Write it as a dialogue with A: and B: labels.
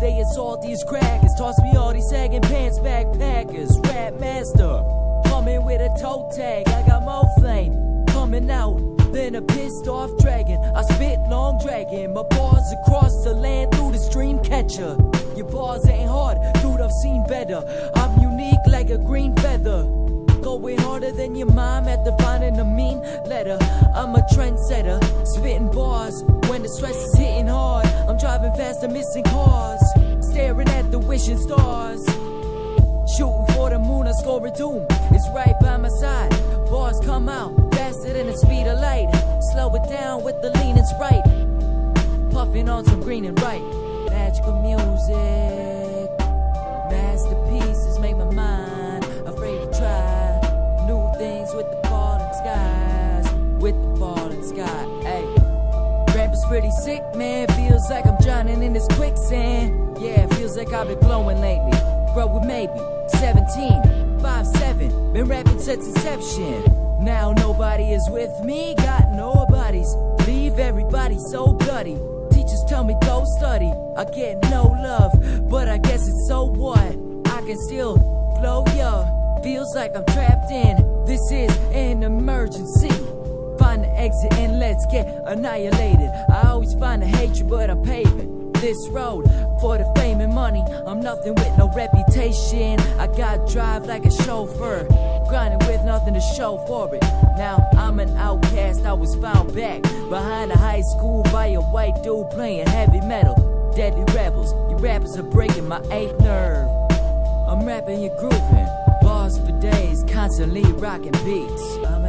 A: they as these crackers. Toss me all these sagging pants backpackers. Rap master, coming with a toe tag. I got more flame coming out than a pissed off dragon. I spit long dragon, my bars across the land through the stream catcher. Your bars ain't hard, dude, I've seen better. I'm unique like a green feather. Going harder than your mom at finding a mean letter. I'm a trendsetter, spitting bars when the stress is fast, I'm missing cause, staring at the wishing stars. Shooting for the moon, I score a doom. It's right by my side. Bars come out faster than the speed of light. Slow it down with the lean and sprite. Puffing on some green and right. Magical music. Pretty sick, man. Feels like I'm drowning in this quicksand. Yeah, feels like I've been glowing lately. Bro, with maybe 17, 5, 7. Been rapping since inception. Now nobody is with me, got nobodies. Leave everybody so bloody. Teachers tell me go study. I get no love, but I guess it's so what? I can still flow, yeah. Feels like I'm trapped in. This is an emergency. Exit and let's get annihilated. I always find the hatred, but I'm paving this road for the fame and money. I'm nothing with no reputation. I got drive like a chauffeur, grinding with nothing to show for it. Now I'm an outcast. I was found back behind a high school by a white dude playing heavy metal. Deadly rebels, you rappers are breaking my eighth nerve. I'm rapping, you're grooving. Bars for days, constantly rocking beats.